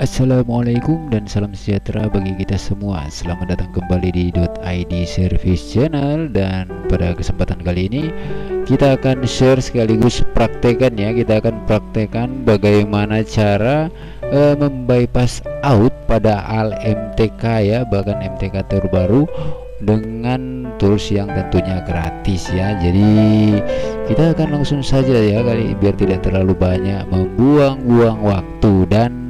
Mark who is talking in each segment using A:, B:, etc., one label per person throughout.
A: Assalamualaikum dan salam sejahtera bagi kita semua. Selamat datang kembali di .id Service Channel. Dan pada kesempatan kali ini Kita akan share sekaligus praktekan ya. Kita akan praktekan bagaimana cara uh, Membypass out pada AL MTK ya. Bahkan MTK terbaru dengan tools yang tentunya gratis ya. Jadi kita akan langsung saja ya kali biar tidak terlalu banyak membuang-buang waktu. Dan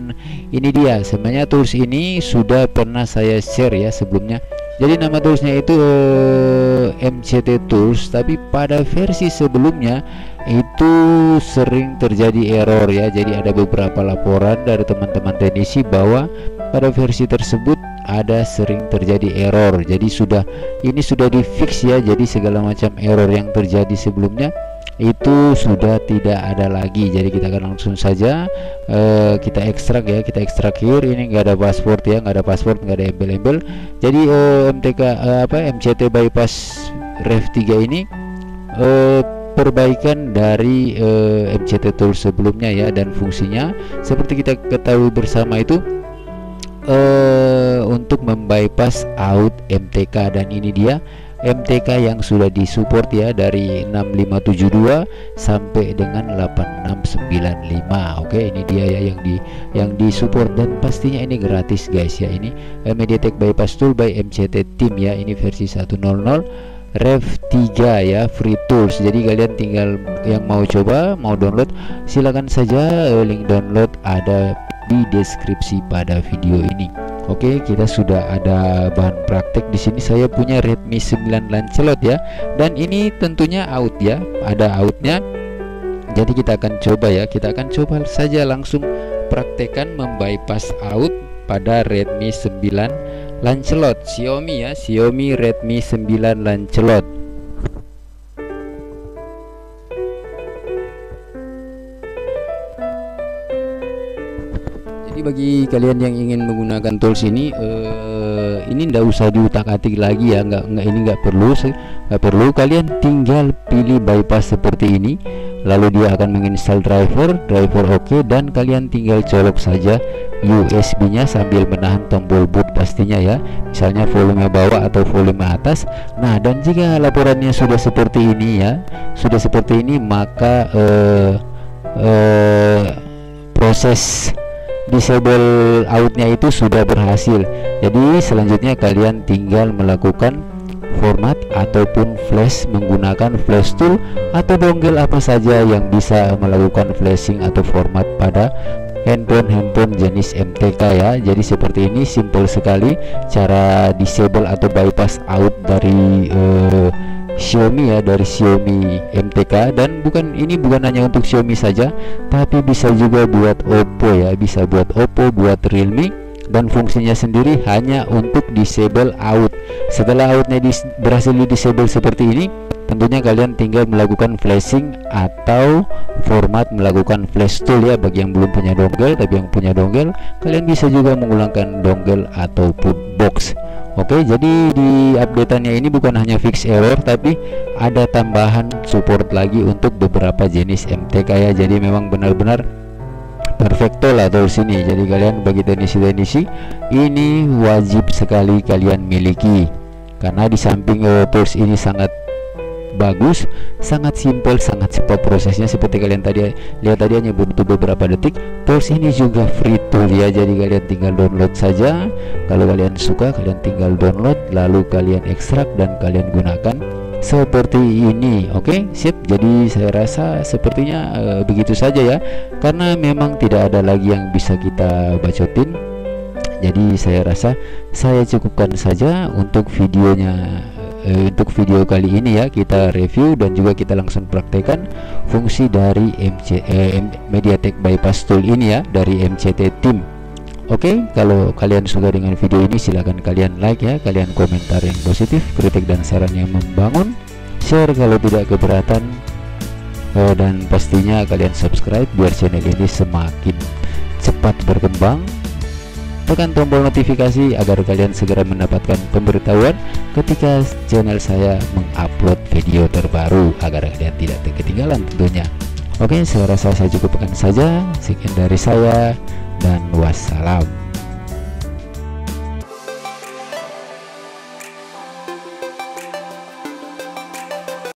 A: ini dia sebenarnya tools ini sudah pernah saya share ya sebelumnya. Jadi nama toolsnya itu uh, eh, MCT tools tapi pada versi sebelumnya itu sering terjadi error ya. Jadi ada beberapa laporan dari teman-teman teknisi bahwa pada versi tersebut ada sering terjadi error. Jadi sudah ini sudah di fix ya. Jadi segala macam error yang terjadi sebelumnya itu sudah tidak ada lagi. Jadi kita akan langsung saja uh, kita ekstrak ya kita ekstrak here. Ini enggak ada password ya enggak ada password enggak ada embel-embel. Jadi uh, eh, MTK uh, eh, apa MCT bypass ref 3 ini uh, perbaikan dari uh, MCT tool sebelumnya ya dan fungsinya. Seperti kita ketahui bersama itu uh, untuk membypass out MTK dan ini dia MTK yang sudah disupport ya dari 6572 sampai dengan 8695 oke ini dia ya yang di yang disupport. Dan pastinya ini gratis guys ya. Ini eh, MediaTek Bypass Tool by MCT Team ya. Ini versi 100 Rev 3 ya free tools. Jadi kalian tinggal yang mau coba mau download silakan saja eh, link download ada di deskripsi pada video ini Oke, kita sudah ada bahan praktek di sini. Saya punya Redmi 9 Lancelot ya. Dan ini tentunya out ya. Ada outnya. Jadi kita akan coba ya. Kita akan coba saja langsung praktekkan membypass out pada Redmi 9 Lancelot Xiaomi ya. Xiaomi Redmi 9 Lancelot. Jadi bagi kalian yang ingin menggunakan tools ini uh, ini tidak usah diutak-atik lagi ya. Nggak nggak ini nggak perlu nggak perlu. Kalian tinggal pilih bypass seperti ini lalu dia akan menginstal driver driver oke okay, dan kalian tinggal colok saja USB nya sambil menahan tombol boot pastinya ya. Misalnya volume bawah atau volume atas. Nah dan jika laporannya sudah seperti ini ya sudah seperti ini maka uh, uh, proses disable outnya itu sudah berhasil. Jadi selanjutnya kalian tinggal melakukan format ataupun flash menggunakan flash tool atau dongle apa saja yang bisa melakukan flashing atau format pada handphone-handphone jenis MTK ya. Jadi seperti ini simple sekali. Cara disable atau bypass out dari uh, Xiaomi ya dari Xiaomi MTK dan bukan ini bukan hanya untuk Xiaomi saja tapi bisa juga buat Oppo ya. Bisa buat Oppo buat Realme. Dan fungsinya sendiri hanya untuk disable out. Setelah outnya dis berhasil di disable seperti ini tentunya kalian tinggal melakukan flashing atau format melakukan flash tool ya bagi yang belum punya dongle tapi yang punya dongle kalian bisa juga mengulangkan dongle ataupun box. Oke jadi di updateannya ini bukan hanya fix error tapi ada tambahan support lagi untuk beberapa jenis MTK ya. Jadi memang benar-benar perfecto lah tools ini jadi kalian bagi teknisi-teknisi ini wajib sekali kalian miliki. Karena di samping uh, ini sangat bagus sangat simpel sangat cepat prosesnya. Seperti kalian tadi lihat tadi hanya butuh beberapa detik. Tools ini juga free tool ya jadi kalian tinggal download saja. Kalau kalian suka kalian tinggal download lalu kalian ekstrak dan kalian gunakan seperti ini. Oke okay? sip. Jadi saya rasa sepertinya uh, begitu saja ya. Karena memang tidak ada lagi yang bisa kita bacotin. Jadi saya rasa saya cukupkan saja untuk videonya untuk video kali ini ya kita review dan juga kita langsung praktekkan fungsi dari MC, eh, MediaTek bypass tool ini ya dari MCT team. Oke, okay, kalau kalian suka dengan video ini silahkan kalian like ya, kalian komentar yang positif, kritik dan saran yang membangun, share kalau tidak keberatan, oh, dan pastinya kalian subscribe biar channel ini semakin cepat berkembang tekan tombol notifikasi agar kalian segera mendapatkan pemberitahuan ketika channel saya mengupload video terbaru agar kalian tidak ketinggalan tentunya. Oke saya rasa saya cukupkan saja. Sekian dari saya dan wassalam